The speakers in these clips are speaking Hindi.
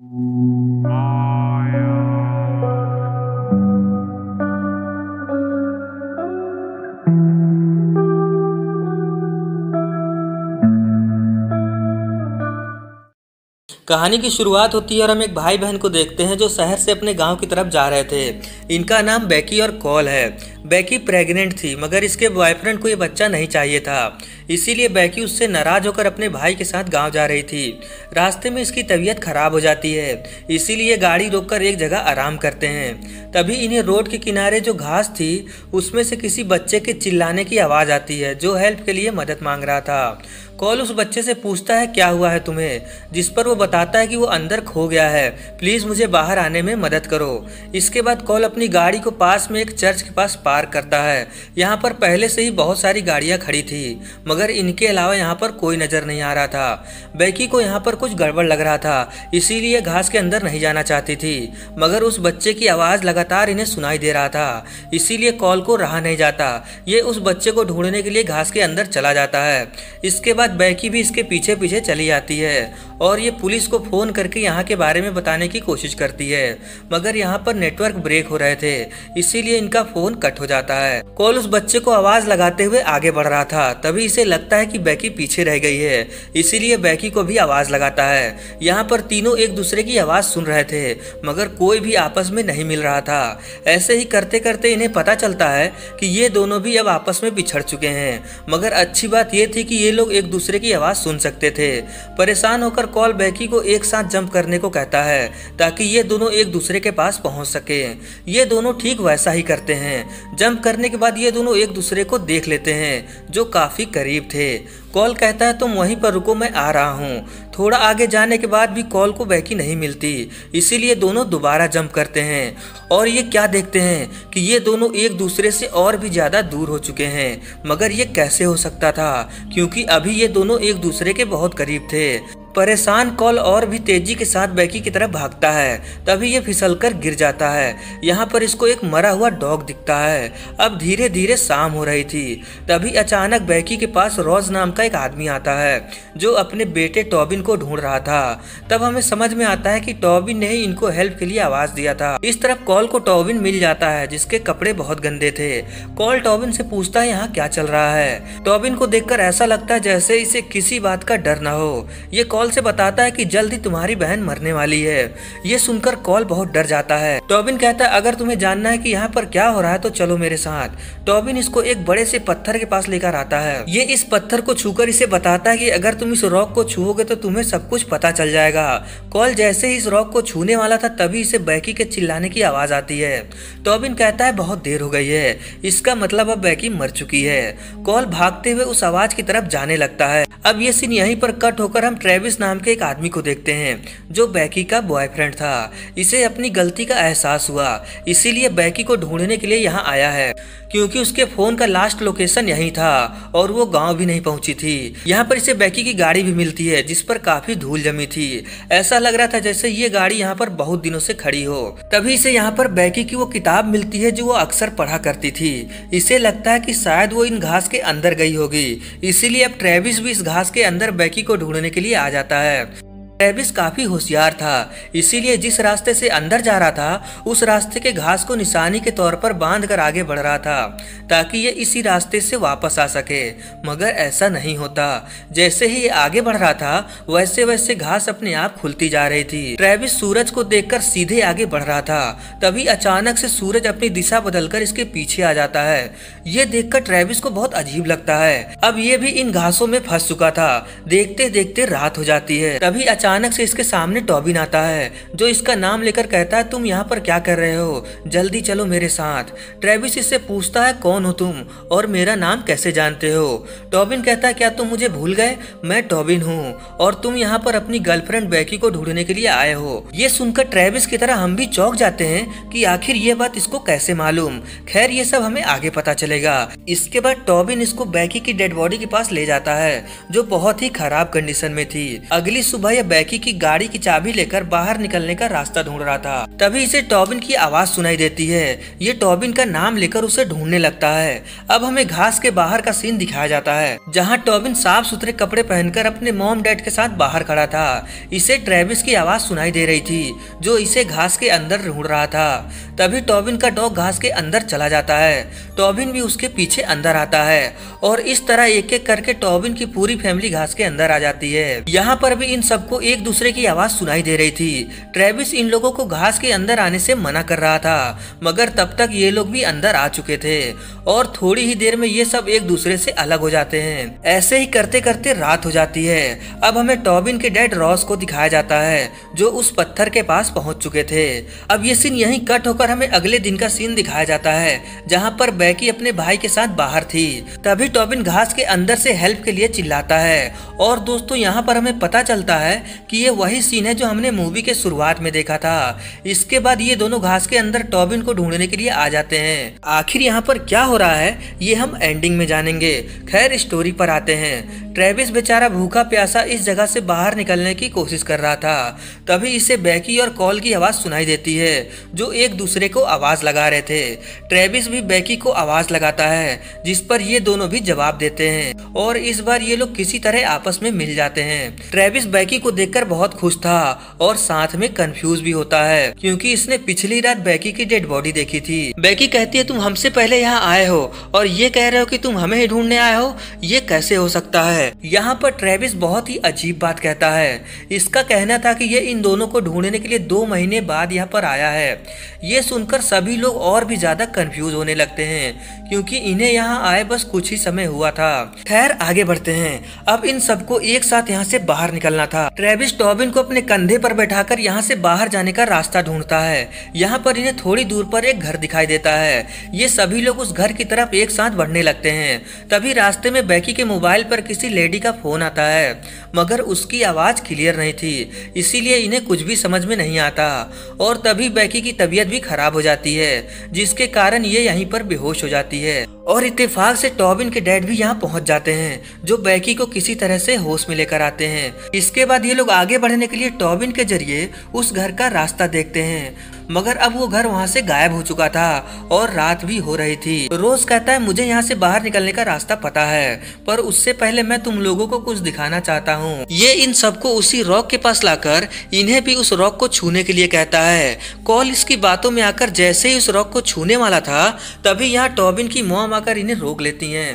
कहानी की शुरुआत होती है और हम एक भाई बहन को देखते हैं जो शहर से अपने गाँव की तरफ़ जा रहे थे। इनका नाम बेकी और कॉल है। बेकी प्रेग्नेंट थी, मगर इसके बॉयफ्रेंड को ये बच्चा नहीं चाहिए था। इसीलिए बैकी उससे नाराज़ होकर अपने भाई के साथ गाँव जा रही थी। रास्ते में इसकी तबीयत खराब हो जाती है, इसीलिए गाड़ी रोककर एक जगह आराम करते हैं। तभी इन्हें रोड के किनारे जो घास थी, उसमें से किसी बच्चे के चिल्लाने की आवाज़ आती है, जो हेल्प के लिए मदद मांग रहा था। कॉल उस बच्चे से पूछता है, क्या हुआ है तुम्हें? जिस पर वो बताता है कि वो अंदर खो गया है। प्लीज़ मुझे बाहर आने में मदद करो। इसके बाद कॉल अपनी गाड़ी को पास में एक चर्च के पास पार्क करता है। यहाँ पर पहले से ही बहुत सारी गाड़ियाँ खड़ी थी, मगर इनके अलावा यहाँ पर कोई नज़र नहीं आ रहा था। बैकी को यहाँ पर कुछ गड़बड़ लग रहा था, इसीलिए घास के अंदर नहीं जाना चाहती थी, मगर उस बच्चे की आवाज़ लगातार इन्हें सुनाई दे रहा था, इसीलिए कॉल को रहा नहीं जाता। ये उस बच्चे को ढूँढने के लिए घास के अंदर चला जाता है। इसके बाद बैकी भी इसके पीछे पीछे चली जाती है, और ये पुलिस को फ़ोन करके यहाँ के बारे में बताने की कोशिश करती है, मगर यहाँ पर नेटवर्क ब्रेक हो रहे थे, इसीलिए इनका फ़ोन कट हो जाता है। कॉल उस बच्चे को आवाज़ लगाते हुए आगे बढ़ रहा था। तभी इसे लगता है कि बैकी पीछे रह गई है। इसीलिए बैकी को भी आवाज़ लगाता है। यहाँ पर तीनों एक दूसरे की आवाज़ सुन रहे थे, मगर कोई भी आपस में नहीं मिल रहा था। ऐसे ही करते करते इन्हें पता चलता है कि ये दोनों भी अब आपस में बिछड़ चुके हैं। मगर अच्छी बात यह थी कि ये लोग एक दूसरे की आवाज़ सुन सकते थे। परेशान होकर कॉल बैकी को एक साथ जंप करने को कहता है, ताकि ये दोनों एक दूसरे के पास पहुँच सके। ये दोनों ठीक वैसा ही करते हैं। जंप करने के बाद ये दोनों एक दूसरे को देख लेते हैं, जो काफ़ी करीब थे। कॉल कहता है, तुम वहीं पर रुको, मैं आ रहा हूँ। थोड़ा आगे जाने के बाद भी कॉल को बैकी नहीं मिलती, इसीलिए दोनों दोबारा जंप करते हैं। और ये क्या देखते हैं कि ये दोनों एक दूसरे से और भी ज़्यादा दूर हो चुके हैं, मगर ये कैसे हो सकता था, क्योंकि अभी ये दोनों एक दूसरे के बहुत करीब थे। परेशान कॉल और भी तेज़ी के साथ बैकी की तरफ़ भागता है। तभी ये फिसलकर गिर जाता है। यहाँ पर इसको एक मरा हुआ डॉग दिखता है। अब धीरे धीरे शाम हो रही थी। तभी अचानक बैकी के पास रोज नाम का एक आदमी आता है, जो अपने बेटे टॉबिन को ढूंढ रहा था। तब हमें समझ में आता है कि टॉबिन ने ही इनको हेल्प के लिए आवाज़ दिया था। इस तरफ़ कॉल को टॉबिन मिल जाता है, जिसके कपड़े बहुत गंदे थे। कॉल टॉबिन से पूछता है, यहाँ क्या चल रहा है? टॉबिन को देखकर ऐसा लगता है जैसे इसे किसी बात का डर न हो। ये कॉल से बताता है कि जल्द ही तुम्हारी बहन मरने वाली है। ये सुनकर कॉल बहुत डर जाता है। टॉबिन कहता है, अगर तुम्हें जानना है कि यहाँ पर क्या हो रहा है तो चलो मेरे साथ। टॉबिन इसको एक बड़े से पत्थर के पास लेकर आता है। ये इस पत्थर को छूकर इसे बताता है कि अगर तुम इस रॉक को छूओगे तो तुम्हें सब कुछ पता चल जाएगा। कॉल जैसे ही इस रॉक को छूने वाला था, तभी इसे बैकी के चिल्लाने की आवाज़ आती है। टॉबिन कहता है, बहुत देर हो गई है। इसका मतलब अब बैकी मर चुकी है। कॉल भागते हुए उस आवाज़ की तरफ़ जाने लगता है। अब ये सीन यहीं पर कट होकर हम ट्रेविस ट्रेविस नाम के एक आदमी को देखते हैं, जो बैकी का बॉयफ्रेंड था। इसे अपनी गलती का एहसास हुआ। इसीलिए बैकी को ढूँढने के लिए यहाँ आया है, क्योंकि उसके फ़ोन का लास्ट लोकेशन यही था, और वो गाँव भी नहीं पहुँची थी। यहाँ पर इसे बैकी की गाड़ी भी मिलती है, जिस पर काफ़ी धूल जमी थी। ऐसा लग रहा था जैसे ये गाड़ी यहाँ पर बहुत दिनों से खड़ी हो। तभी इसे यहाँ पर बैकी की वो किताब मिलती है, जो वो अक्सर पढ़ा करती थी। इसे लगता है कि शायद वो इन घास के अंदर गई होगी। इसीलिए अब ट्रेविस भी इस घास के अंदर बैकी को ढूँढने के लिए आ जाता है। ट्रेविस काफ़ी होशियार था। इसीलिए जिस रास्ते से अंदर जा रहा था, उस रास्ते के घास को निशानी के तौर पर बाँध कर आगे बढ़ रहा था, ताकि ये इसी रास्ते से वापस आ सके। मगर ऐसा नहीं होता। जैसे ही ये आगे बढ़ रहा था, वैसे वैसे घास अपने आप खुलती जा रही थी। ट्रेविस सूरज को देखकर सीधे आगे बढ़ रहा था। तभी अचानक से सूरज अपनी दिशा बदलकर इसके पीछे आ जाता है। ये देखकर ट्रेविस को बहुत अजीब लगता है। अब ये भी इन घासों में फंस चुका था। देखते देखते रात हो जाती है। तभी अचानक अचानक से इसके सामने टॉबिन आता है, जो इसका नाम लेकर कहता है, तुम यहाँ पर क्या कर रहे हो? जल्दी चलो मेरे साथ। ट्रेविस इससे पूछता है, कौन हो तुम? और मेरा नाम कैसे जानते हो? टॉबिन कहता है, क्या तुम मुझे भूल गए? मैं टॉबिन हूँ, और तुम यहाँ पर अपनी गर्लफ्रेंड बैकी को ढूँढने के लिए आए हो। ये सुनकर ट्रेविस की तरह हम भी चौक जाते हैं कि आखिर ये बात इसको कैसे मालूम? खैर, ये सब हमें आगे पता चलेगा। इसके बाद टॉबिन इसको बैकी की डेड बॉडी के पास ले जाता है, जो बहुत ही खराब कंडीशन में थी। अगली सुबह यह बैकी की गाड़ी की चाबी लेकर बाहर निकलने का रास्ता ढूंढ रहा था। तभी इसे टॉबिन की आवाज़ सुनाई देती है। ये टॉबिन का नाम लेकर उसे ढूँढने लगता है। अब हमें घास के बाहर का सीन दिखाया जाता है, जहाँ टॉबिन साफ़ सुथरे कपड़े पहनकर अपने मोम डैड के साथ बाहर खड़ा था। इसे ट्रेविस की आवाज़ सुनाई दे रही थी, जो इसे घास के अंदर ढूंढ रहा था। तभी टॉबिन का डॉग घास के अंदर चला जाता है। टॉबिन भी उसके पीछे अंदर आता है और इस तरह एक एक करके टॉबिन की पूरी फैमिली घास के अंदर आ जाती है। यहाँ पर भी इन सबको एक दूसरे की आवाज़ सुनाई दे रही थी। ट्रेविस इन लोगों को घास के अंदर आने से मना कर रहा था, मगर तब तक ये लोग भी अंदर आ चुके थे और थोड़ी ही देर में ये सब एक दूसरे से अलग हो जाते हैं। ऐसे ही करते करते रात हो जाती है। अब हमें टॉबिन के डैड रॉस को दिखाया जाता है, जो उस पत्थर के पास पहुँच चुके थे। अब ये सीन यहीं कट होकर हमें अगले दिन का सीन दिखाया जाता है, जहाँ पर बैकी अपने भाई के साथ बाहर थी। तभी टॉबिन घास के अंदर से हेल्प के लिए चिल्लाता है, और दोस्तों, यहाँ पर हमें पता चलता है कि ये वही सीन है जो हमने मूवी के शुरुआत में देखा था। इसके बाद ये दोनों घास के अंदर टॉबिन को ढूँढने के लिए आ जाते हैं। आखिर यहाँ पर क्या हो रहा है, ये हम एंडिंग में जानेंगे। खैर स्टोरी पर आते हैं। ट्रेविस बेचारा भूखा प्यासा इस जगह से बाहर निकलने की कोशिश कर रहा था। तभी इसे बैकी और कॉल की आवाज़ सुनाई देती है, जो एक दूसरे को आवाज़ लगा रहे थे। ट्रेविस भी बैकी को आवाज़ लगाता है, जिस पर ये दोनों भी जवाब देते हैं। और इस बार ये लोग किसी तरह आपस में मिल जाते हैं। ट्रेविस बैकी को देखकर बहुत खुश था और साथ में कंफ्यूज भी होता है, क्योंकि इसने पिछली रात बैकी की डेड बॉडी देखी थी। बैकी कहती है, तुम हमसे पहले यहाँ आए हो और ये कह रहे हो कि तुम हमें ही ढूँढने आए हो? ये कैसे हो सकता है? यहाँ पर ट्रेविस बहुत ही अजीब बात कहता है। इसका कहना था कि ये इन दोनों को ढूँढने के लिए दो महीने बाद यहाँ पर आया है। ये सुनकर सभी लोग और भी ज़्यादा कंफ्यूज होने लगते हैं, क्योंकि इन्हें यहाँ आए बस कुछ ही समय हुआ था। खैर, आगे बढ़ते हैं। अब इन सबको एक साथ यहाँ से बाहर निकलना था। ट्रेविस टॉबिन को अपने कंधे पर बैठाकर यहाँ से बाहर जाने का रास्ता ढूंढता है। यहाँ पर इन्हें थोड़ी दूर पर एक घर दिखाई देता है। ये सभी लोग उस घर की तरफ़ एक साथ बढ़ने लगते हैं। तभी रास्ते में बैकी के मोबाइल पर किसी लेडी का फ़ोन आता है। मगर उसकी आवाज़ क्लियर नहीं थी, इसीलिए इन्हें कुछ भी समझ में नहीं आता। और तभी बैकी की तबीयत भी खराब हो जाती है, जिसके कारण ये यहीं पर बेहोश हो जाती है। और इत्तेफाक से टॉबिन के डैड भी यहाँ पहुँच जाते हैं, जो बैकी को किसी तरह से होश में लेकर आते हैं। इसके बाद ये लोग आगे बढ़ने के लिए टॉबिन के ज़रिए उस घर का रास्ता देखते हैं। मगर अब वो घर वहाँ से गायब हो चुका था और रात भी हो रही थी। रोज कहता है, मुझे यहाँ से बाहर निकलने का रास्ता पता है, पर उससे पहले मैं तुम लोगों को कुछ दिखाना चाहता हूँ। ये इन सबको उसी रॉक के पास लाकर इन्हें भी उस रॉक को छूने के लिए कहता है। कॉल इसकी बातों में आकर जैसे ही उस रॉक को छूने वाला था, तभी यहाँ टॉबिन की मोम आकर इन्हें रोक लेती है।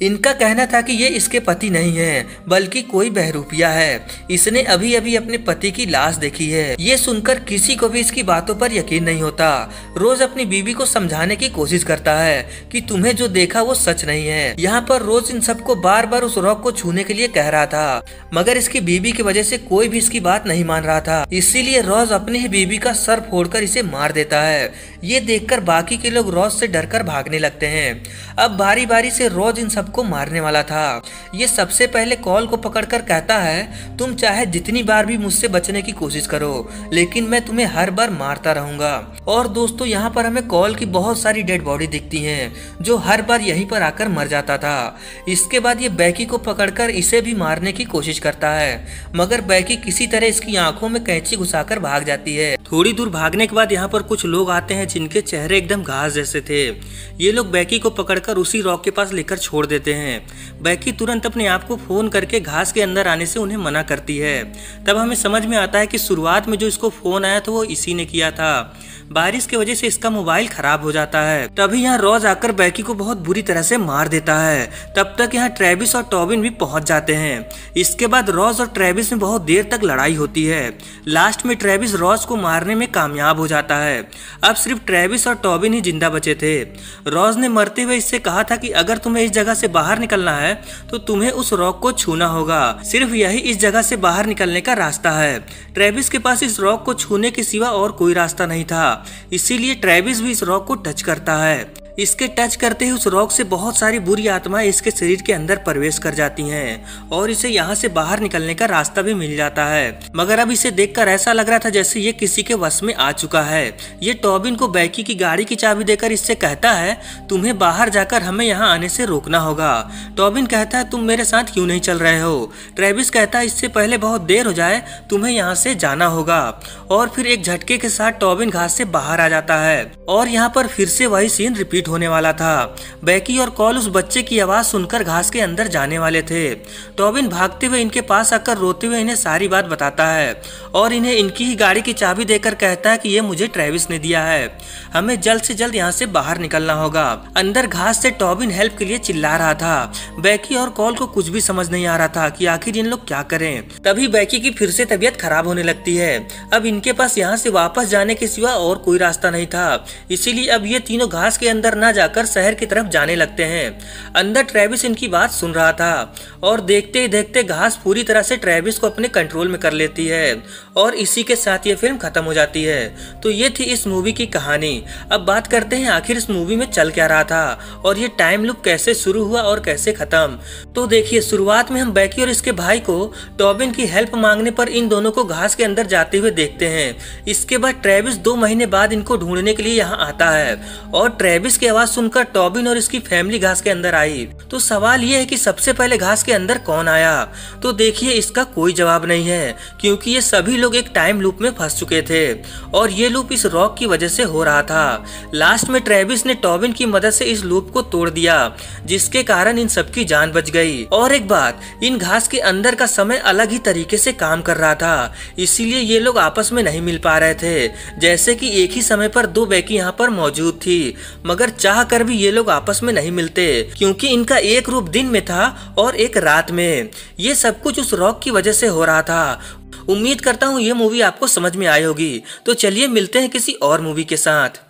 इनका कहना था कि ये इसके पति नहीं है, बल्कि कोई बहरूपिया है। इसने अभी अभी अपने पति की लाश देखी है। ये सुनकर किसी को भी इसकी बातों पर यकीन नहीं होता। रोज अपनी बीवी को समझाने की कोशिश करता है कि तुम्हें जो देखा वो सच नहीं है। यहाँ पर रोज इन सबको बार बार उस रॉक को छूने के लिए कह रहा था। मगर इसकी बीवी की वजह से कोई भी इसकी बात नहीं मान रहा था। इसीलिए रोज अपनी ही बीवी का सर फोड़कर इसे मार देता है। ये देखकर बाकी के लोग रोज से डरकर भागने लगते हैं। अब बारी बारी से रोज इन सबको मारने वाला था। ये सबसे पहले कॉल को पकड़कर कहता है, तुम चाहे जितनी बार भी मुझसे बचने की कोशिश करो, लेकिन मैं तुम्हें हर बार मारता रहूँगा। और दोस्तों, यहाँ पर हमें कॉल की बहुत सारी डेड बॉडी दिखती हैं, जो हर बार यहीं पर आकर मर जाता था। इसके बाद ये बैकी को पकड़कर इसे भी मारने की कोशिश करता है, मगर बैकी किसी तरह इसकी आँखों में कैंची घुसाकर भाग जाती है। थोड़ी दूर भागने के बाद यहाँ पर कुछ लोग आते हैं, जिनके चेहरे एकदम घास जैसे थे। ये लोग बैकी को पकड़कर उसी रॉक के पास लेकर छोड़ देते हैं। बैकी तुरंत अपने आप को फ़ोन करके घास के अंदर आने से उन्हें मना करती है। तब हमें समझ में आता है कि शुरुआत में जो इसको फ़ोन आया था वो इसी ने किया था। बारिश की वजह से इसका मोबाइल खराब हो जाता है। तभी यहाँ रोज आकर बैकी को बहुत बुरी तरह से मार देता है। तब तक यहाँ ट्रेविस और टॉबिन भी पहुँच जाते हैं। इसके बाद रॉज और ट्रेविस में बहुत देर तक लड़ाई होती है। लास्ट में ट्रेविस रॉज को मारने में कामयाब हो जाता है। अब सिर्फ़ ट्रेविस और टॉबिन ही ज़िंदा बचे थे। रॉज ने मरते हुए इससे कहा था कि अगर तुम्हें इस जगह से बाहर निकलना है तो तुम्हें उस रॉक को छूना होगा। सिर्फ़ यही इस जगह से बाहर निकलने का रास्ता है। ट्रेविस के पास इस रॉक को छूने के सिवा और कोई रास्ता नहीं था। इसीलिए ट्रेविस भी इस रॉक को टच करता है। इसके टच करते ही उस रॉक से बहुत सारी बुरी आत्माएँ इसके शरीर के अंदर प्रवेश कर जाती हैं और इसे यहाँ से बाहर निकलने का रास्ता भी मिल जाता है। मगर अब इसे देखकर ऐसा लग रहा था जैसे ये किसी के वश में आ चुका है। ये टॉबिन को बैकी की गाड़ी की चाबी देकर इससे कहता है, तुम्हें बाहर जाकर हमें यहाँ आने से रोकना होगा। टॉबिन कहता है, तुम मेरे साथ क्यों नहीं चल रहे हो? ट्रेविस कहता है, इससे पहले बहुत देर हो जाए, तुम्हें यहाँ से जाना होगा। और फिर एक झटके के साथ टॉबिन घास से बाहर आ जाता है। और यहाँ पर फिर से वही सीन रिपीट होने वाला था। बैकी और कॉल उस बच्चे की आवाज़ सुनकर घास के अंदर जाने वाले थे। टॉबिन भागते हुए इनके पास आकर रोते हुए इन्हें सारी बात बताता है और इन्हें इनकी ही गाड़ी की चाबी देकर कहता है कि ये मुझे ट्रेविस ने दिया है। हमें जल्द से जल्द यहाँ से बाहर निकलना होगा। अंदर घास से टॉबिन हेल्प के लिए चिल्ला रहा था। बैकी और कॉल को कुछ भी समझ नहीं आ रहा था कि आखिर इन लोग क्या करें। तभी बैकी की फिर से तबीयत खराब होने लगती है। अब इनके पास यहाँ से वापस जाने के सिवा और कोई रास्ता नहीं था। इसीलिए अब ये तीनों घास के अंदर न जाकर शहर की तरफ़ जाने लगते हैं। अंदर ट्रेविस इनकी बात सुन रहा था और देखते ही देखते घास पूरी तरह से ट्रेविस को अपने कंट्रोल में कर लेती है और इसी के साथ ये फ़िल्म खत्म हो जाती है। तो ये थी इस मूवी की कहानी। अब बात करते हैं आखिर इस मूवी में चल क्या रहा था और ये टाइम लूप कैसे शुरू हुआ और कैसे खत्म। तो देखिए, शुरुआत में हम बैकी और इसके भाई को टॉबिन की हेल्प मांगने पर इन दोनों को घास के अंदर जाते हुए देखते हैं। इसके बाद ट्रेविस दो महीने बाद इनको ढूँढने के लिए यहाँ आता है और ट्रेविस की आवाज़ सुनकर टॉबिन और इसकी फैमिली घास के अंदर आई। तो सवाल ये है कि सबसे पहले घास के अंदर कौन आया? तो देखिए, इसका कोई जवाब नहीं है, क्योंकि ये सभी लोग एक टाइम लूप में फंस चुके थे और ये लूप इस रॉक की वजह से हो रहा था। लास्ट में ट्रेविस ने टॉबिन की मदद से इस लूप को तोड़ दिया, जिसके कारण इन सबकी जान बच गई। और एक बात, इन घास के अंदर का समय अलग ही तरीके से काम कर रहा था, इसीलिए ये लोग आपस में नहीं मिल पा रहे थे, जैसे कि एक ही समय पर दो बैकी यहाँ पर मौजूद थी। मगर चाह कर भी ये लोग आपस में नहीं मिलते, क्योंकि इनका एक रूप दिन में था और एक रात में। ये सब कुछ उस रॉक की वजह से हो रहा था। उम्मीद करता हूँ ये मूवी आपको समझ में आई होगी। तो चलिए मिलते हैं किसी और मूवी के साथ।